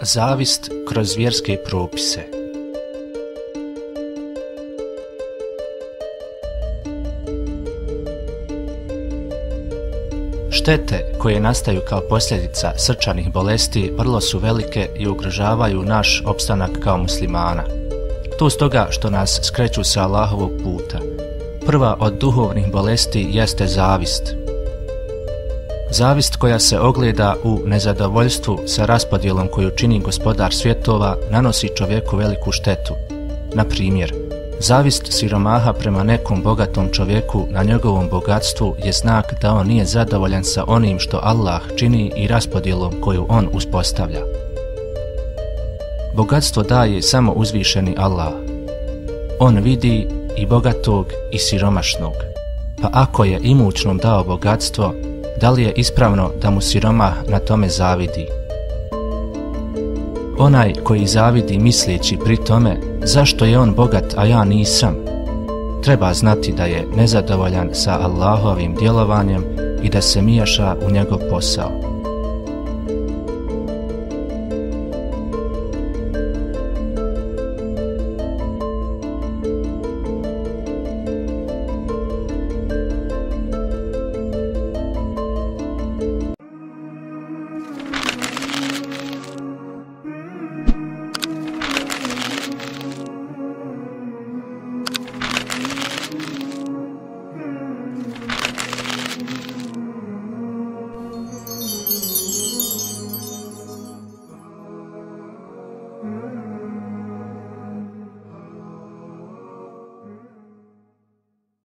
Zavist kroz vjerske propise Štete koje nastaju kao posljedica srčanih bolesti vrlo su velike i ugrožavaju naš opstanak kao muslimana. To stoga što nas skreću sa Allahovog puta. Prva od duhovnih bolesti jeste zavist – Zavist koja se ogleda u nezadovoljstvu sa raspodjelom koju čini gospodar svjetova nanosi čovjeku veliku štetu. Na primjer, zavist siromaha prema nekom bogatom čovjeku na njegovom bogatstvu je znak da on nije zadovoljan sa onim što Allah čini i raspodjelom koju on uspostavlja. Bogatstvo daje samo uzvišeni Allah. On vidi i bogatog i siromašnog. Pa ako je imućnom dao bogatstvo, da li je ispravno da mu siroma na tome zavidi. Onaj koji zavidi misleći pri tome zašto je on bogat, a ja nisam, treba znati da je nezadovoljan sa Allahovim djelovanjem i da se miješa u njegov posao. Hum.